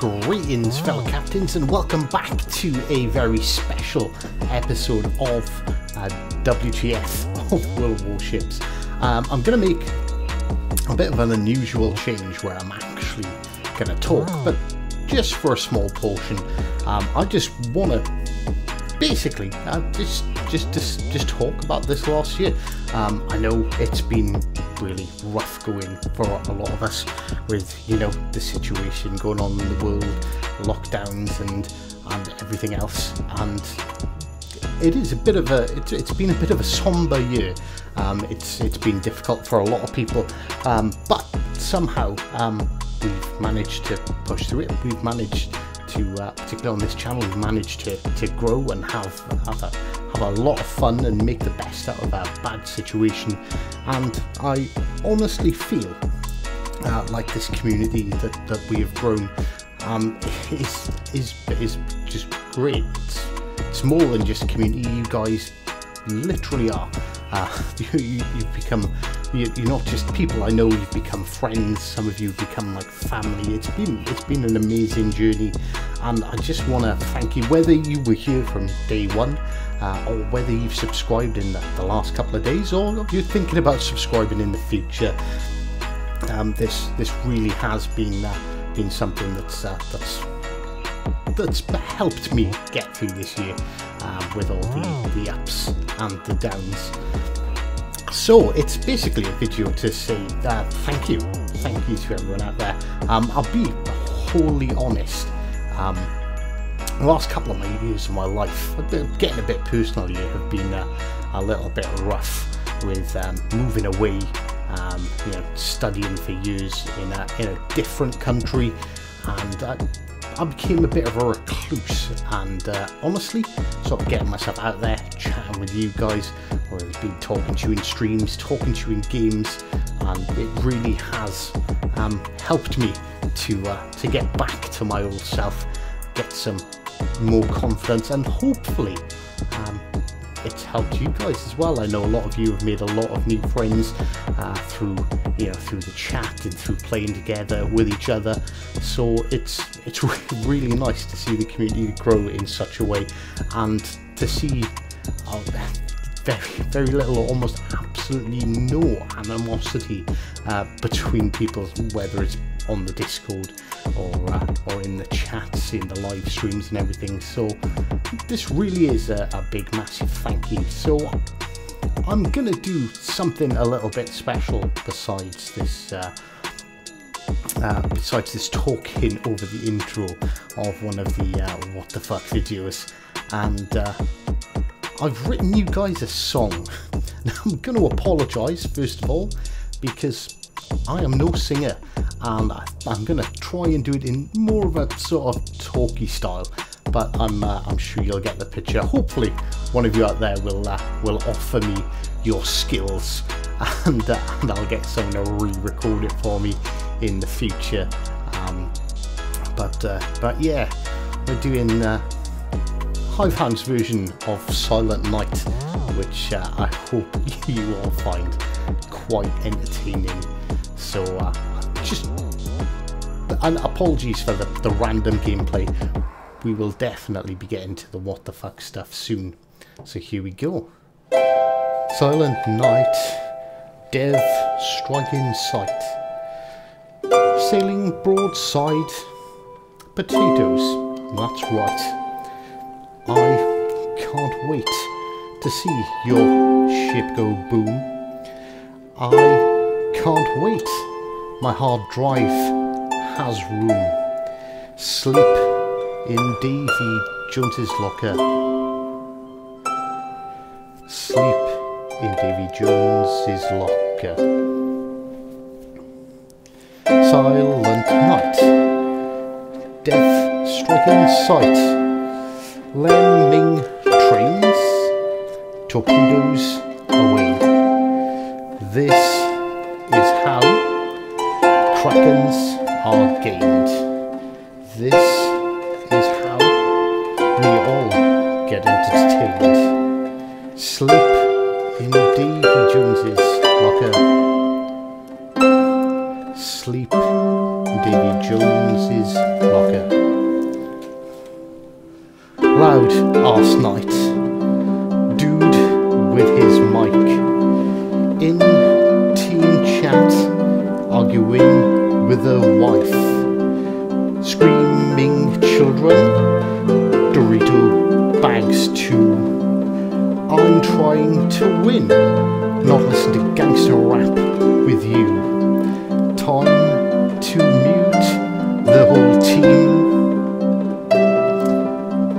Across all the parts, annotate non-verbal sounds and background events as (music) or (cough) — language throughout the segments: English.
Greetings, fellow captains, and welcome back to a very special episode of uh, WTF (laughs) of World Warships. Um, I'm going to make a bit of an unusual change where I'm actually going to talk, but just for a small portion. Um, I just want to basically uh, just, just just just talk about this last year. Um, I know it's been really rough going for a lot of us with you know the situation going on in the world, lockdowns and and everything else, and it is a bit of a it's, it's been a bit of a somber year. Um, it's it's been difficult for a lot of people, um, but somehow um, we've managed to push through it. We've managed to, uh, particularly on this channel, we've managed to, to grow and have have a, have a lot of fun and make the best out of a bad situation. And I honestly feel uh, like this community that, that we have grown um, (laughs) is is is just great. It's, it's more than just a community. You guys literally are. Uh, (laughs) you, have become you, are not just people. I know you've become friends. Some of you have become like family. It's been it's been an amazing journey, and I just want to thank you. Whether you were here from day one, uh, or whether you've subscribed in the, the, last couple of days, or you're thinking about subscribing in the future, um, this this really has been uh, been something that's uh, that's that's helped me get through this year uh, with all the, the ups and the downs. So it's basically a video to say thank you, thank you to everyone out there. Um, I'll be wholly honest. Um, the last couple of years of my life, getting a bit personal here, have been uh, a little bit rough with um, moving away, um, you know, studying for years in a, in a different country, and uh, I became a bit of a recluse and uh, honestly sort of getting myself out there chatting with you guys or I've been talking to you in streams talking to you in games and it really has um, helped me to uh, to get back to my old self get some more confidence and hopefully um, it's helped you guys as well. I know a lot of you have made a lot of new friends uh, through you know through the chat and through playing together with each other. So it's it's (laughs) really nice to see the community grow in such a way and to see uh, very very little, almost absolutely no animosity uh, between people, whether it's on the Discord or uh, or in the chats, in the live streams and everything. So this really is a, a big, massive thank you. So I'm gonna do something a little bit special besides this. Uh, uh, besides this talking over the intro of one of the uh, what the fuck videos and uh, I've written you guys a song (laughs) now I'm going to apologise first of all because I am no singer and I, am going to try and do it in more of a sort of talky style but I'm uh, I'm sure you'll get the picture. Hopefully, one of you out there will uh, will offer me your skills, (laughs) and uh, and I'll get someone to re-record it for me in the future. Um, but uh, but yeah, we're doing uh, Hive Hound's version of Silent Night, which uh, I hope (laughs) you all find quite entertaining. So uh, just and apologies for the, the random gameplay. We will definitely be getting to the what the fuck stuff soon. So here we go. Silent Night, Dev striking sight. Sailing broadside, potatoes, that's right. I can't wait to see your ship go boom. I can't wait. My hard drive has room. Sleep in Davy Jones's locker. Sleep in Davy Jones's locker. Silent night. Dev striking sight. Lemming trains, torpedoes away. This krakens are gained. This is how we all get entertained. Slip in Davy Jones's locker. Sleep in Davy Jones's locker. Loud arse night. Dorito Bags too. I'm trying to win, not listen to gangster rap with you. Time to mute the whole team.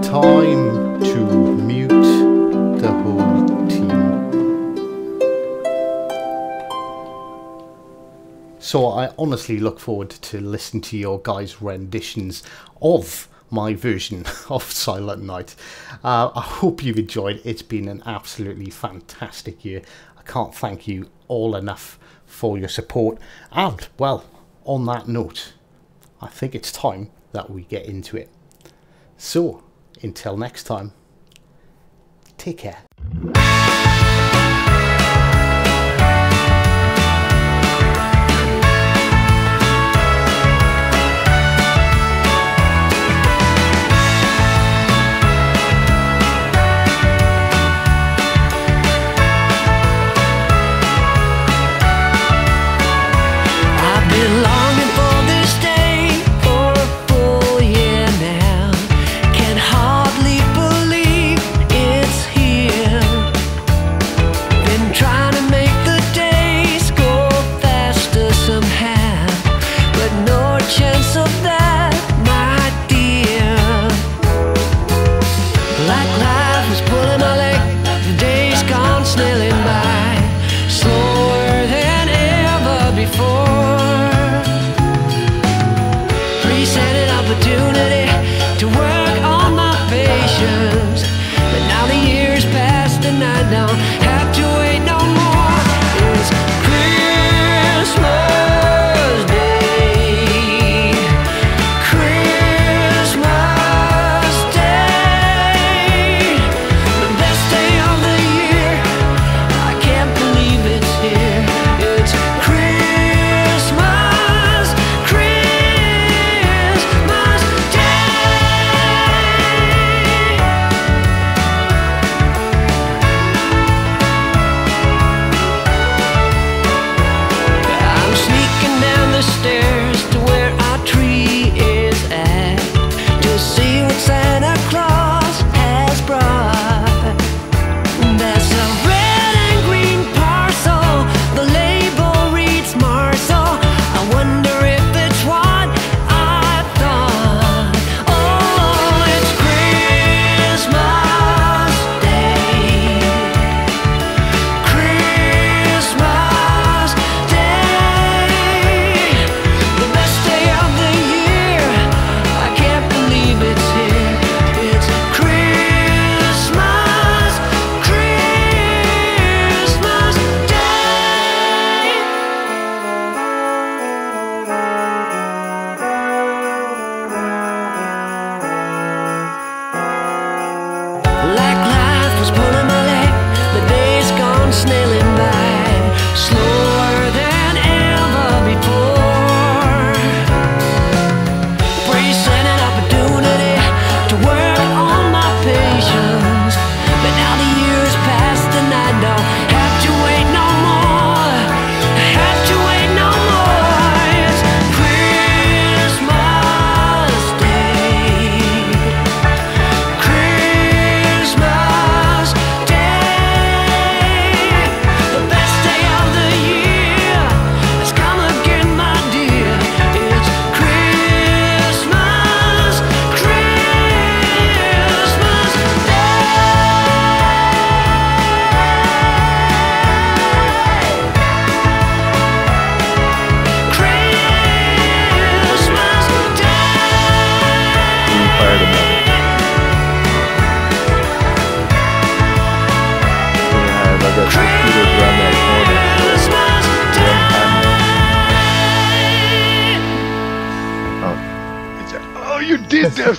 Time to mute the whole team. So I honestly look forward to listen to your guys' renditions of my version (laughs) of Silent Night. Uh, I hope you've enjoyed. It's been an absolutely fantastic year. I can't thank you all enough for your support. And, well, on that note, I think it's time that we get into it. So, until next time, take care.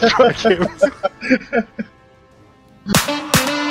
Truck (laughs)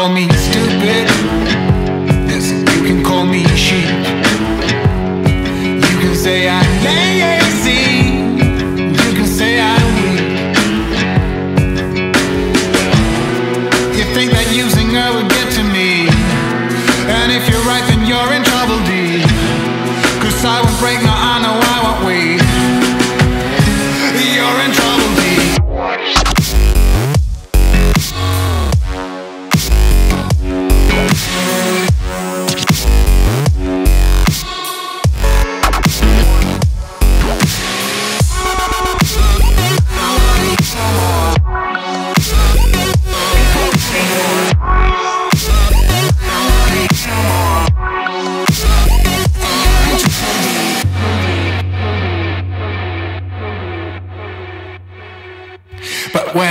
call me.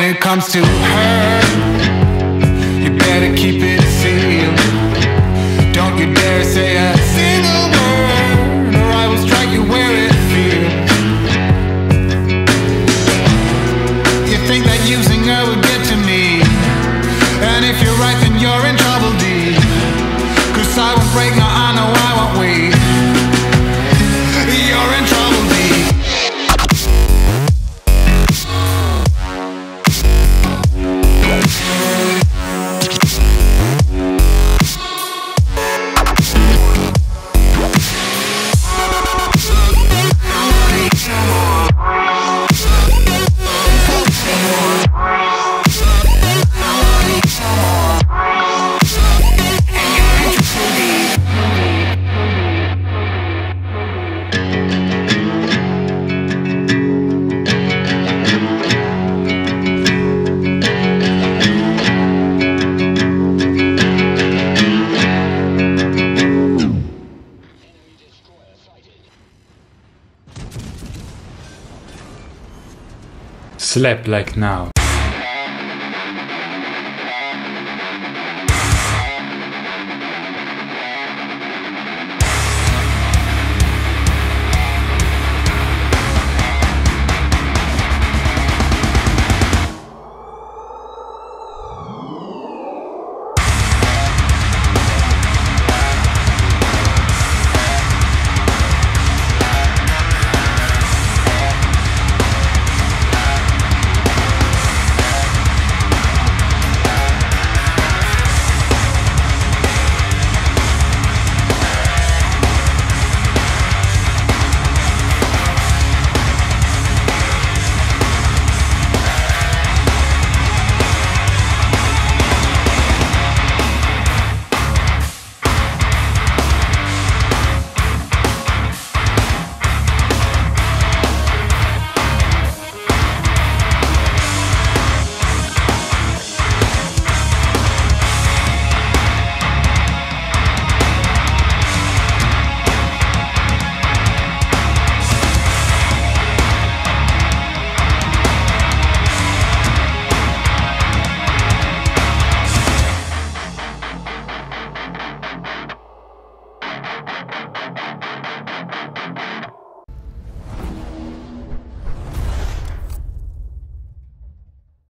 it comes to her, you better keep it. Slap like now.